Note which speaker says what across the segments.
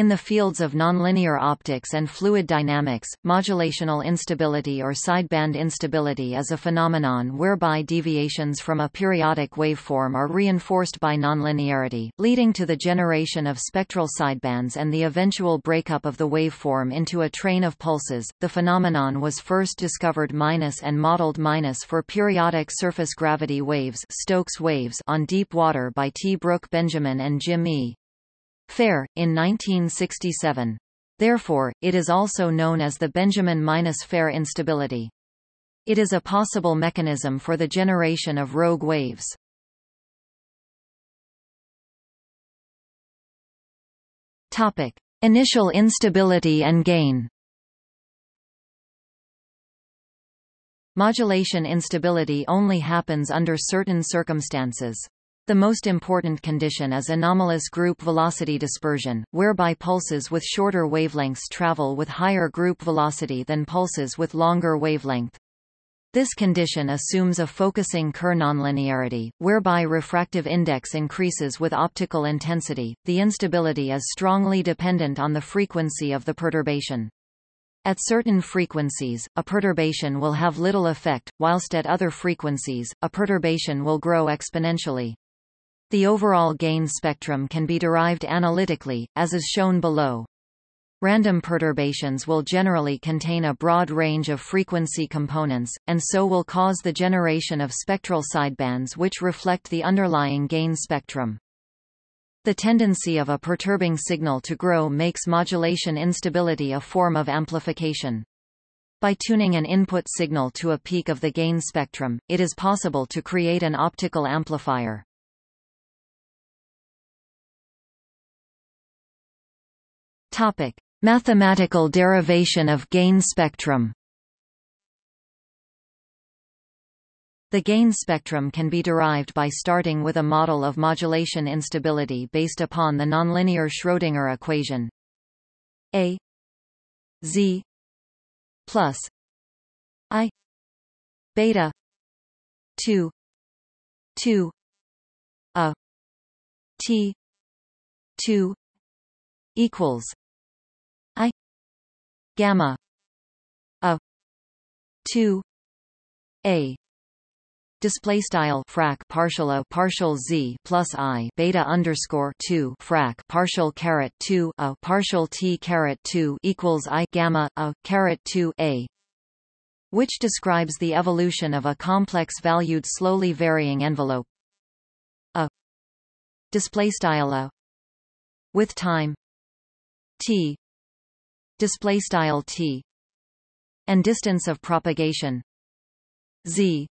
Speaker 1: In the fields of nonlinear optics and fluid dynamics, modulational instability or sideband instability is a phenomenon whereby deviations from a periodic waveform are reinforced by nonlinearity, leading to the generation of spectral sidebands and the eventual breakup of the waveform into a train of pulses. The phenomenon was first discovered minus and modeled minus for periodic surface gravity waves, Stokes waves on deep water by T. Brooke Benjamin and Jim E. Feir, in 1967. Therefore, it is also known as the Benjamin-Feir instability. It is a possible mechanism for the generation of rogue waves. Topic: Initial instability and gain. Modulation instability only happens under certain circumstances. The most important condition is anomalous group velocity dispersion, whereby pulses with shorter wavelengths travel with higher group velocity than pulses with longer wavelength. This condition assumes a focusing Kerr nonlinearity, whereby refractive index increases with optical intensity. The instability is strongly dependent on the frequency of the perturbation. At certain frequencies, a perturbation will have little effect, whilst at other frequencies, a perturbation will grow exponentially. The overall gain spectrum can be derived analytically, as is shown below. Random perturbations will generally contain a broad range of frequency components, and so will cause the generation of spectral sidebands which reflect the underlying gain spectrum. The tendency of a perturbing signal to grow makes modulation instability a form of amplification. By tuning an input signal to a peak of the gain spectrum, it is possible to create an optical amplifier. Topic: Mathematical derivation of gain spectrum. The gain spectrum can be derived by starting with a model of modulation instability based upon the nonlinear Schrödinger equation A Z plus I beta 2 2 a T 2 equals gamma a 2 a display style frac partial a partial z plus i beta underscore 2 frac partial caret 2 a partial t caret 2 equals i gamma a caret 2 a which describes the evolution of a complex valued slowly varying envelope a display style a with time t display style t and distance of propagation. Z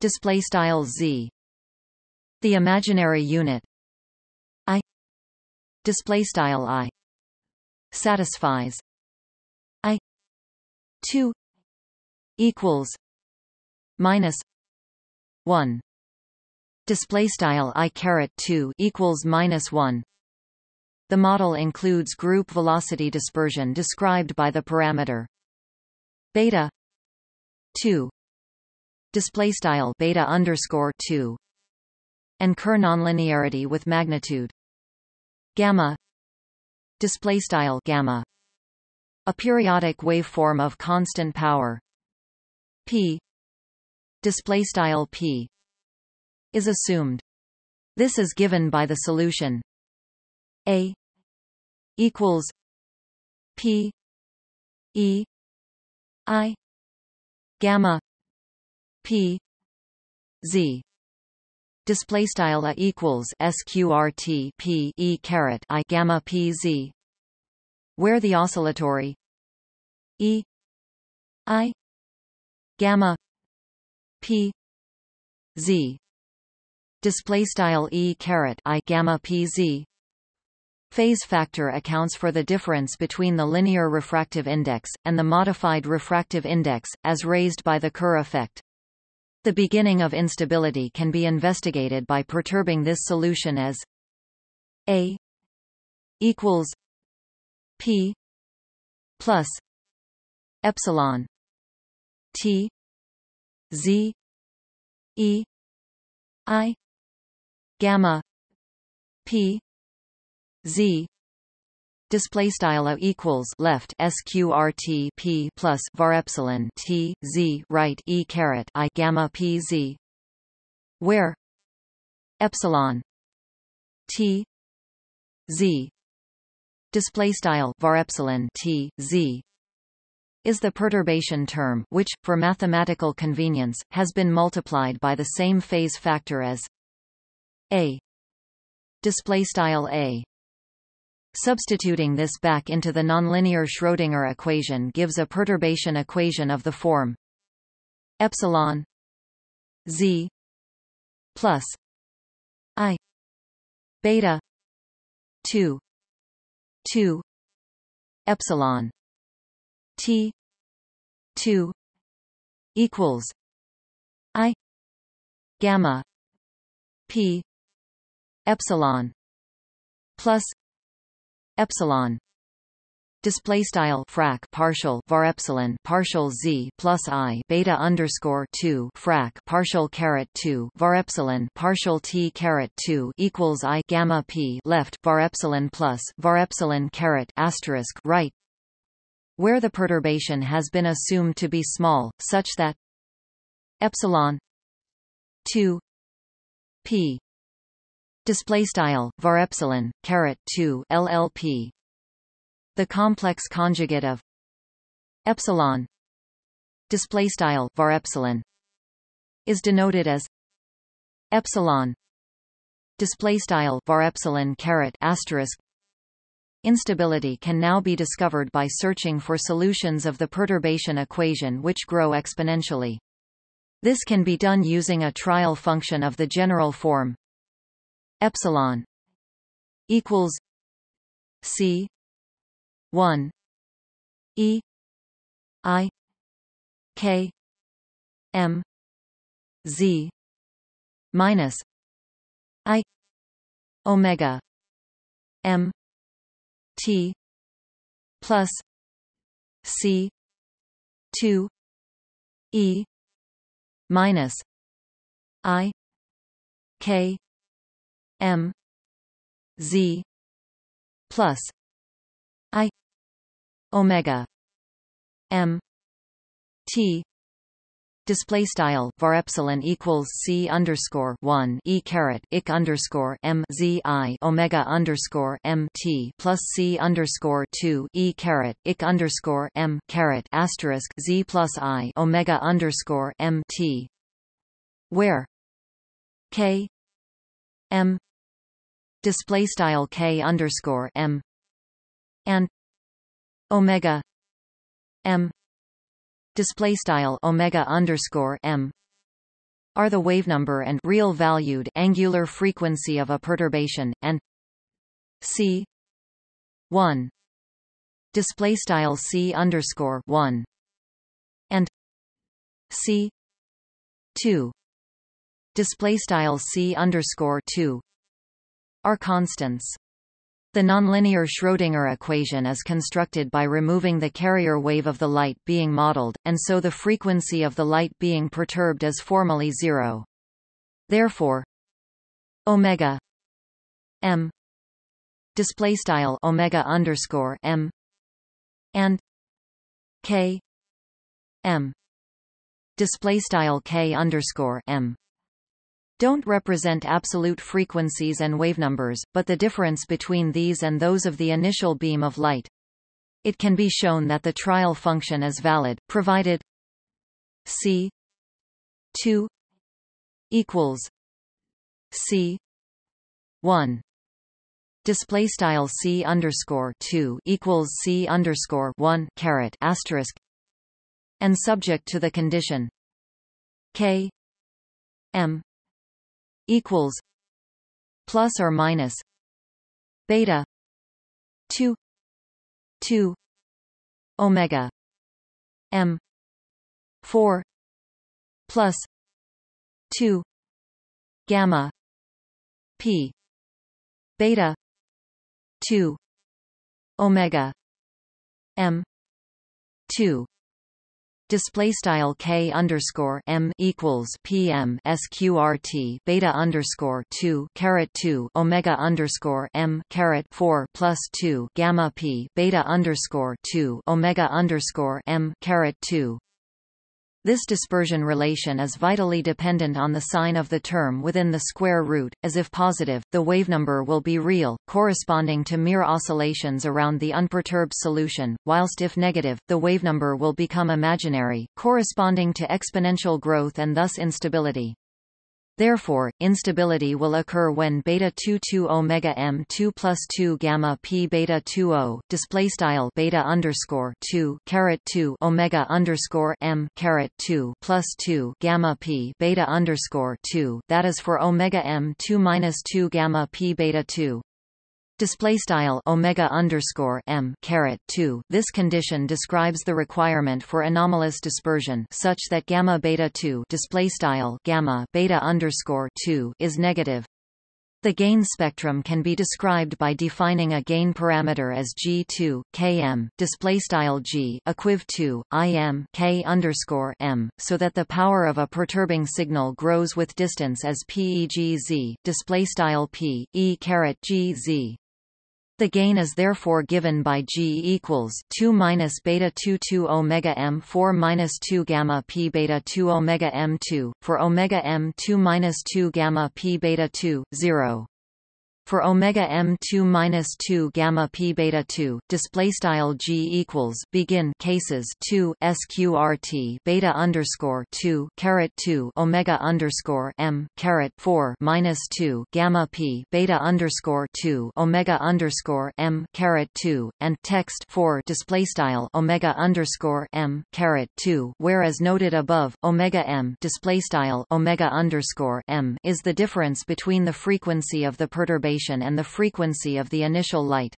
Speaker 1: display style z. The imaginary unit i display style i satisfies. I 2 equals minus 1 display style i caret 2 equals minus 1 the model includes group velocity dispersion described by the parameter. Beta 2 display style beta underscore 2 and Kerr nonlinearity with magnitude. Gamma display style gamma. A periodic waveform of constant power. P display style p is assumed. This is given by the solution a equals P E I gamma P Z. Display style a equals sqrt p e caret i gamma p z. Where the oscillatory e i gamma p z. Display style e caret i gamma p z Phase factor accounts for the difference between the linear refractive index, and the modified refractive index, as raised by the Kerr effect. The beginning of instability can be investigated by perturbing this solution as A equals P plus epsilon T Z E I gamma P Z. Display style equals left sqrt p plus var epsilon t z right e caret i gamma p z. Where epsilon t z. Display style var epsilon t z is the perturbation term which, for mathematical convenience, has been multiplied by the same phase factor as a. Display style a Substituting this back into the nonlinear Schrödinger equation gives a perturbation equation of the form epsilon z plus i beta 2 2 epsilon T two equals I gamma P epsilon plus epsilon. Display style frac partial var epsilon partial z plus i beta underscore 2 frac partial caret 2 var epsilon partial t caret 2 equals i gamma p left var epsilon plus var epsilon caret asterisk right where the perturbation has been assumed to be small, such that epsilon 2 p display style var epsilon caret 2 llp the complex conjugate of epsilon display style var epsilon is denoted as epsilon display style var epsilon caret asterisk Instability can now be discovered by searching for solutions of the perturbation equation which grow exponentially. This can be done using a trial function of the general form epsilon equals c 1 e i k m z minus i omega m T plus C two E minus I K M Z plus I Omega M T display style var epsilon equals c underscore one e caret ik underscore m z i omega underscore m t plus c underscore two e caret ik underscore m caret asterisk z plus i omega underscore m t. Where? K m display style k underscore m and omega m display style omega underscore m are the wavenumber and real valued angular frequency of a perturbation and c 1 display style c underscore 1 and c 2 display style c underscore 2 are constants the nonlinear Schrödinger equation is constructed by removing the carrier wave of the light being modeled, and so the frequency of the light being perturbed is formally zero. Therefore, omega m display style omega underscore m and k m display style k underscore m don't represent absolute frequencies and wavenumbers, but the difference between these and those of the initial beam of light. It can be shown that the trial function is valid, provided c 2 equals c 1 display style c underscore 2 equals c underscore 1 caret asterisk and subject to the condition k m equals plus or minus beta 2 2 omega m 4 plus 2 gamma p beta 2 omega m 2 display style k underscore m equals pm sqrt beta underscore two caret two omega underscore m caret four plus two gamma p beta underscore two omega underscore m caret two this dispersion relation is vitally dependent on the sign of the term within the square root, as if positive, the wavenumber will be real, corresponding to mere oscillations around the unperturbed solution, whilst if negative, the wavenumber will become imaginary, corresponding to exponential growth and thus instability. Therefore, instability will occur when beta 22 omega m 2 plus 2 gamma p beta 20 display style beta underscore 2 caret 2 omega underscore m caret 2 plus 2 gamma p beta underscore 2 that is for omega m 2 minus 2 gamma p beta 2 display style omega underscore m caret 2 this condition describes the requirement for anomalous dispersion such that gamma beta 2 display style gamma beta underscore 2 is negative the gain spectrum can be described by defining a gain parameter as g2 km display style g equiv 2 im k underscore m, so that the power of a perturbing signal grows with distance as pegz display style p e caret gz. The gain is therefore given by G equals 2 minus beta 2 2 omega m 4 minus 2 gamma p beta 2 omega m 2 for omega m 2 minus 2 gamma p beta 2 0 for omega m2 minus 2 gamma p beta 2 display style g equals begin cases 2 sqrt beta underscore 2 caret 2 omega underscore m caret 4 minus 2 gamma p beta underscore 2 omega underscore m caret 2 and text 4 display style omega underscore m caret 2 whereas noted above omega m display style omega underscore m is the difference between the frequency of the perturbation and the frequency of the initial light.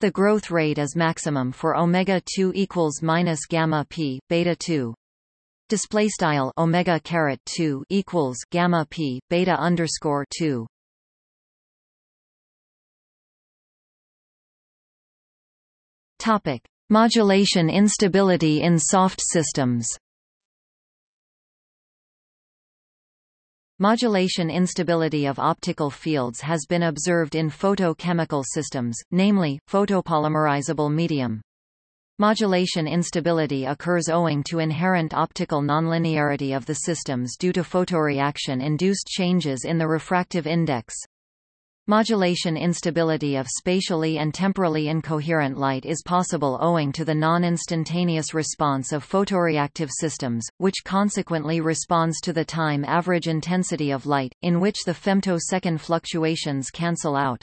Speaker 1: The growth rate is maximum for omega 2 equals minus gamma p beta 2. Display style omega caret 2 equals gamma p beta underscore 2. Topic: Modulation instability in soft systems. Modulation instability of optical fields has been observed in photochemical systems, namely, photopolymerizable medium. Modulation instability occurs owing to inherent optical nonlinearity of the systems due to photoreaction-induced changes in the refractive index. Modulation instability of spatially and temporally incoherent light is possible owing to the non-instantaneous response of photoreactive systems, which consequently responds to the time average intensity of light, in which the femtosecond fluctuations cancel out.